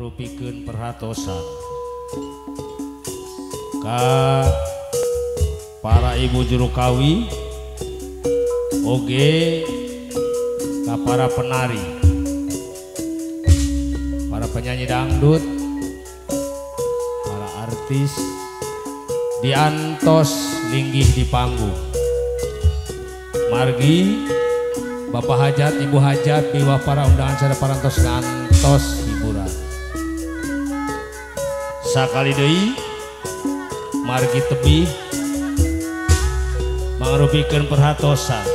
mangrupikeun perhatosan ka para ibu juru kawi oge ka para penari para penyanyi dangdut para artis diantos linggih di panggung margi Bapak Hajat, Ibu Hajat, biwa para undangan sada parantos ngantos hiburan. Sakali deui. Margi tebih mangrupikeun perhatosan.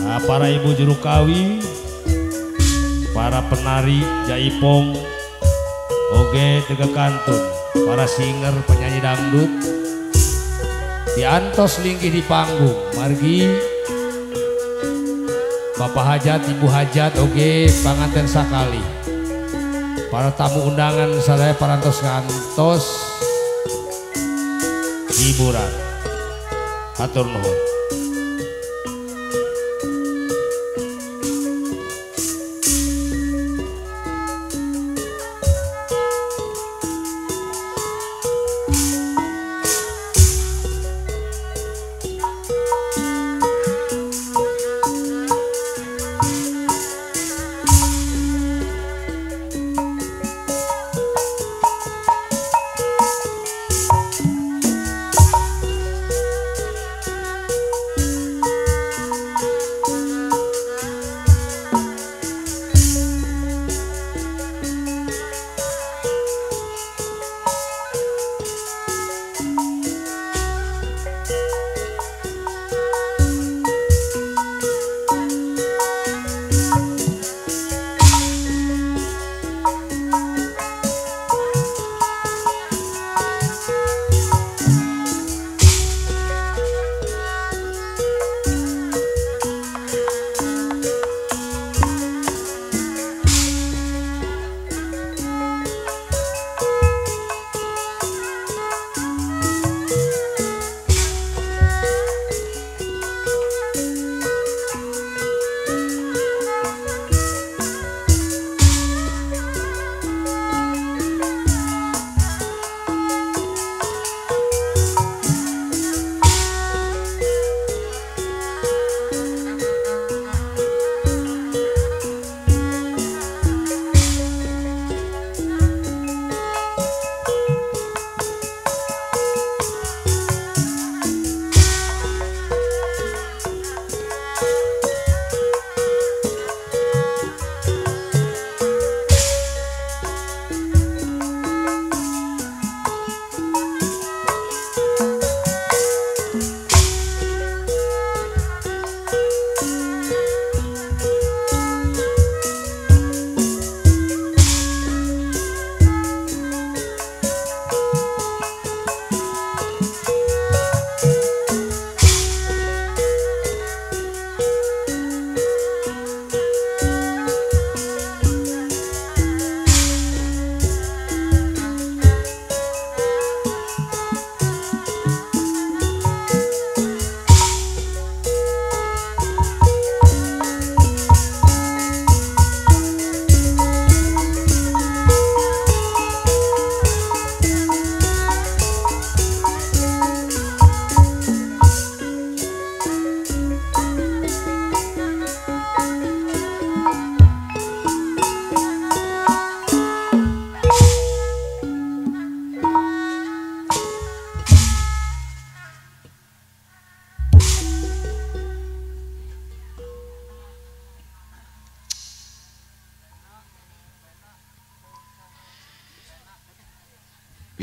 Nah, para ibu juru kawi, para penari jaipong, oge tega kantun, para singer penyanyi dangdut, diantos linggih di panggung, margi Bapak Hajat, Ibu Hajat, oge panganten sakali. Para tamu undangan sadaya parantos ngantos hiburan. Hatur nuhun.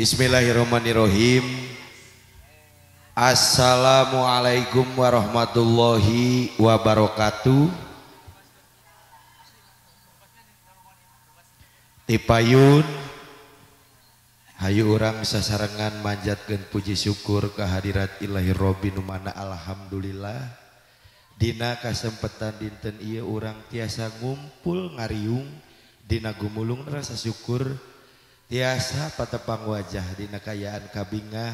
Bismillahirrahmanirrahim. Assalamualaikum warahmatullahi wabarakatuh. Tipayun. Hayu orang sasarengan manjatkan puji syukur kehadirat ilahi Robbi numana Alhamdulillah. Dina kesempatan dinten iya orang tiasa ngumpul ngariung. Dina gumulung rasa syukur tiasa patepang wajah dina kayaan kabingah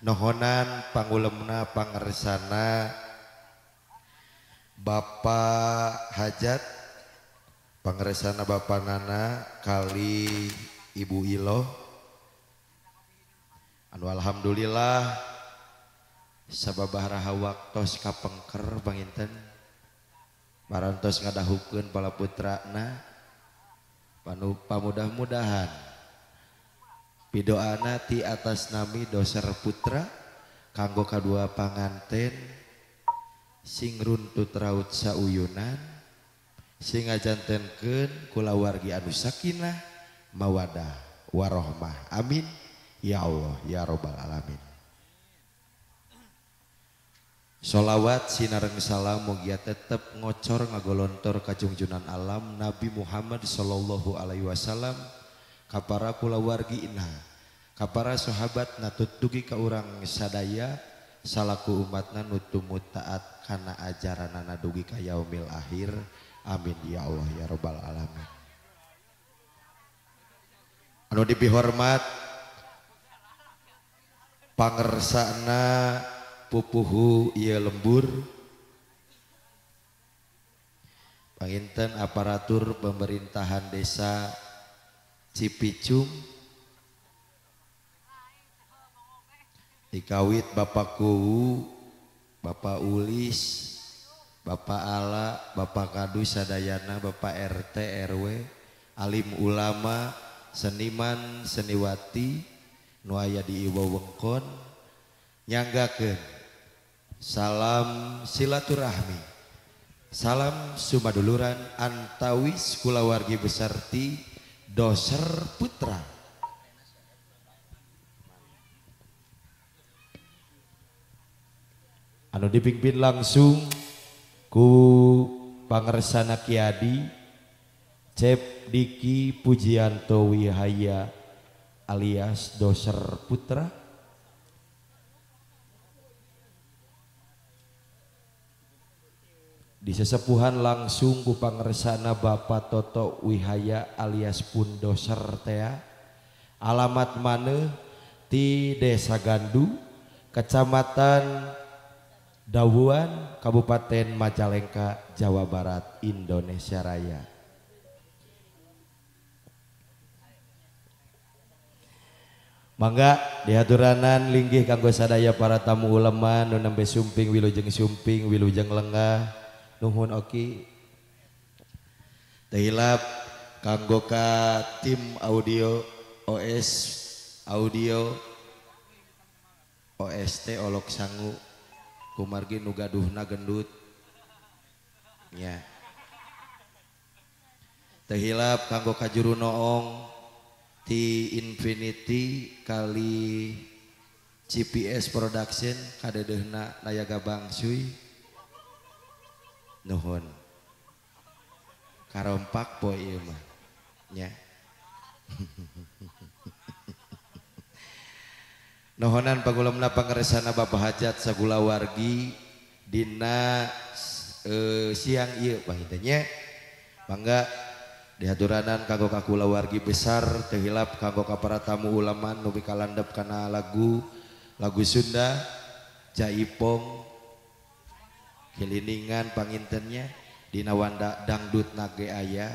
nohonan pangulemna pangersana Bapak hajat pangersana Bapak Nana kali Ibu Ilo anu alhamdulillah sababaraha waktos kapengker Banginten Marantos ngadahukeun pala putrana panu pamudah-mudahan. Pidoana ti atas nami doser putra kanggo kadua panganten sing runtut raut sauyunan sing ngajantenkeun kulawargi anu sakinah mawadah warohmah. Amin. Ya Allah ya robbal alamin. Sholawat sinareng salam mugia tetep ngocor ngagolontor kajungjunan alam Nabi Muhammad sallallahu Alaihi Wasallam. kapara kulawargina kapara sahabat natut dugi ka urang sadaya salaku umatna nutumu taat kana ajaranana dugi ka yaumil akhir. Amin ya Allah ya rabbal alamin. Anu dipihormat pangersana pupuhu ia lembur. Panginten aparatur pemerintahan desa Cipicung. Dikawit Bapak Kuwu Bapak Ulis Bapak Ala Bapak Kadu Sadayana Bapak RT RW Alim ulama seniman seniwati nuaya di Iwa Wengkon nyanggakeun. Salam silaturahmi. Salam sumaduluran antawis kulawargi besarti doser putra. Anu dipimpin langsung ku Pangersana Kiadi Cep Diki Pujianto Wihaya alias doser putra di sesepuhan langsung ku pangersana Bapak Toto Wihaya alias Pundo Sertea alamat mana? Di Desa Gandu Kecamatan Dawuan Kabupaten Majalengka Jawa Barat Indonesia Raya. Mangga dihaturanan linggih kanggo sadaya para tamu ulama nu nembe sumping wilujeng sumping wilujeng lengah Nuhun Oki. Tehilap kanggo ka tim audio OS audio. OST Olok Sangu. Kumargi nugaduhna gendut. Ya. Tehilap kanggo ka juru noong ti infinity kali GPS production kadedehna nayaga bangsui. nuhun. Karompak po ieu mah. Nya. Nohonan pagulomna pangeresana Bapak Hajat sagula wargi dina e, siang ieu pahitanya bangga dihaturanan kanggo kakula wargi besar tehilap kanggo para tamu ulama nu kalandep kana lagu lagu Sunda Jaipong kelilingan pangintennya Dinawanda dangdut nage aya.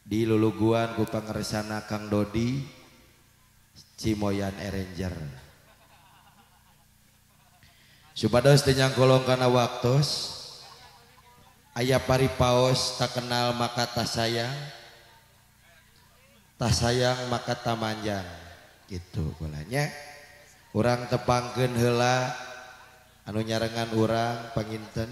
Di luluguan ku pangersana Kang Dodi Cimoyan Ranger Supados teu kolong kana waktos Ayah pari paos tak kenal maka tak sayang Tak sayang maka tak manjang. Gitu bolanya Orang tepangkeun hela anu nyarengan urang panginten.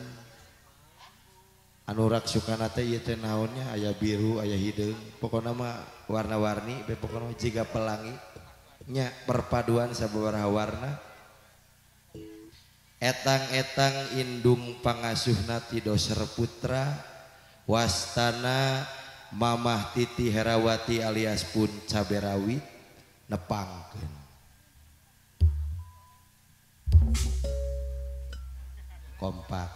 Anurak teh naonnya aya biru aya hideung pokona mah warna-warni be pokona jiga pelangi. Nya perpaduan sabaraha warna etang-etang Indung pangasuhna ti doser putra. Wastana Mamah Titi Herawati alias pun caberawit nepangkeun. kompak.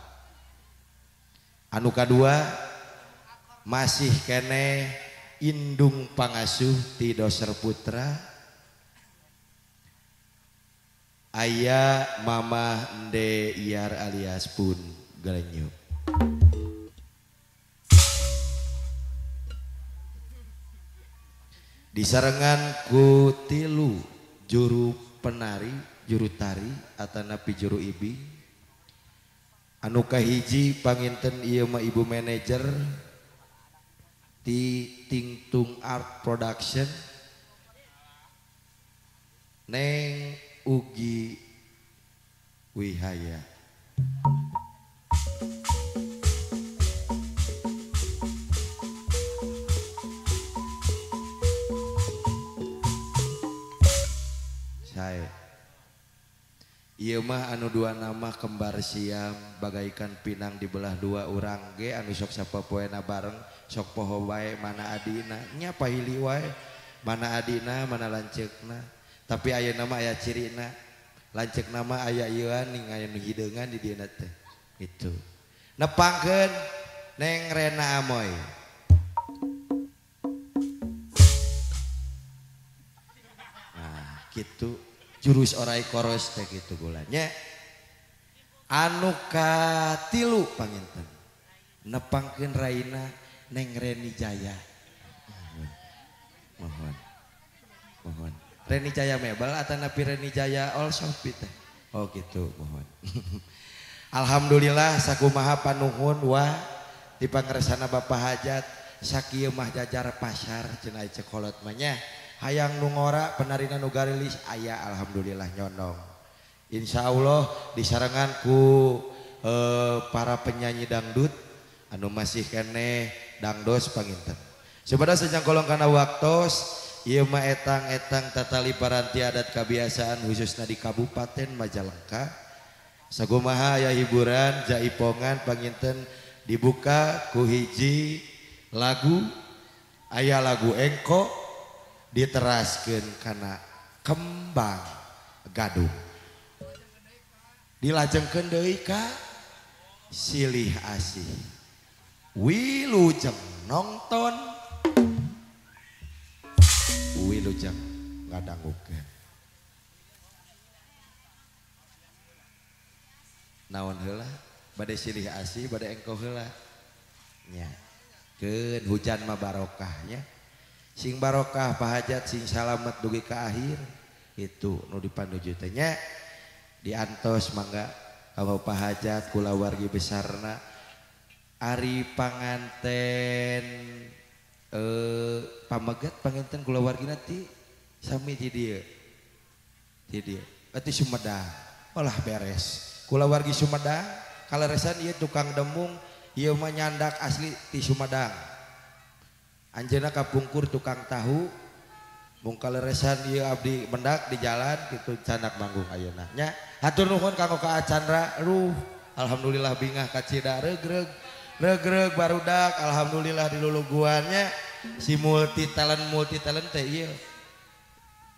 Anu kedua masih kene indung pangasuh ti doser putra. Ayah mama nde iar alias pun gelenyuk disarengan ku tilu juru penari juru tari atau napi juru ibing anu kahiji panginten Ima Ibu manajer di Tingtung Art Production Neng Ugi Wihaya. Imah anu dua nama kembar siam bagaikan pinang dibelah dua orang ge anu sok sapopoena bareng sok poho wae mana adina nya pahili wae mana adina mana lancekna. Tapi ayeuna nama aya cirina lancek nama aya ieuan ning aya nu hideungan di dieu teh. Itu. Nepangkeun neng rena amoy. Nah gitu jurus orai koros kayak gitu gulanya. Anu katilu panginten. Nepangkeun Raina neng Reni Jaya. Mohon mohon Reni Jaya mebel atau napi Reni Jaya also teh? Oh gitu mohon. Alhamdulillah sakumaha panuhun wa di pangresana Bapak Hajat sakieu mah jajar pasar cenai cekolot mah hayang nungora nu garilis aya alhamdulillah nyonong. Insya Allah disaranganku eh, para penyanyi dangdut anu masih kene dangdos panginten. Sebenarnya sejak kolong karena waktos ia mah etang etang tatali paranti adat kebiasaan khususnya di Kabupaten Majalengka. Sagumaha ya hiburan jaipongan panginten dibuka ku hiji lagu ayah lagu engkok. Diteraskan karena kembang gadung. Dilajengkeun deui silih asih. Wilujeng nonton wilujeng ngadanggukeun. Naon heula? Bade silih asih bade engko heula? Nya. Keun hujan mah barokahnya sing barokah pahajat sing salamet dugi ke akhir. Itu nu dipanuju teh nya. Diantos mangga kalau pahajat kula wargi besarna. Ari panganten eh pamegat panganten kula wargi nanti sami di dia di dia ati eh, Sumedang olah beres. Kula wargi Sumedang kalau resan iya tukang demung. Iya menyandak asli ti Sumedang anjeuna kapungkur tukang tahu mung kaleresan ieu abdi mendak di jalan gitu canak manggung ayeuna. Nya hatur nuhun kanggo ka Chandra ruh alhamdulillah bingah ka Cida regreg regreg barudak alhamdulillah di luluguannya si multi talent multi talent teh ieu.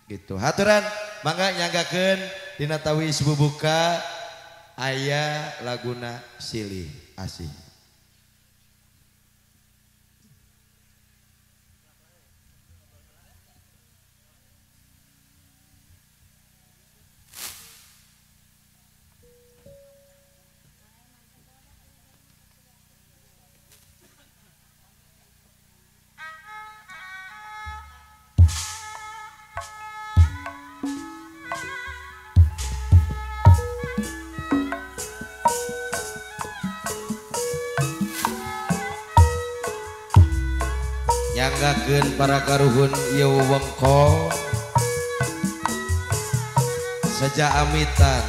Gitu. Haturan mangga nyanggakeun dina tawis bubuka aya laguna silih asih ngaken para karuhun wengko sejak amitan.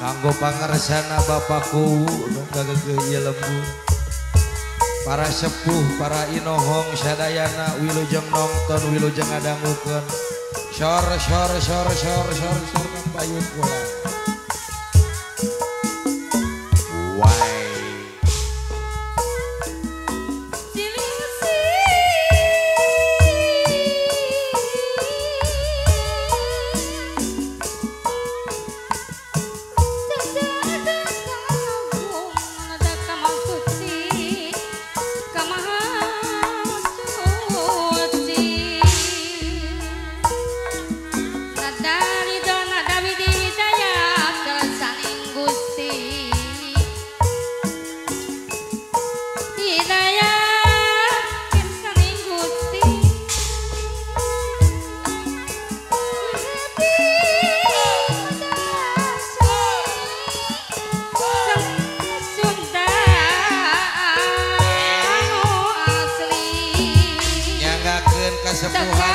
Kanggo pangersana Bapakku lembu. Para sepuh para Inohong Sadayana Wilujeng nonton Wilujeng ngadangukeun sor sor sor sor sor sor kampayun pulang 等我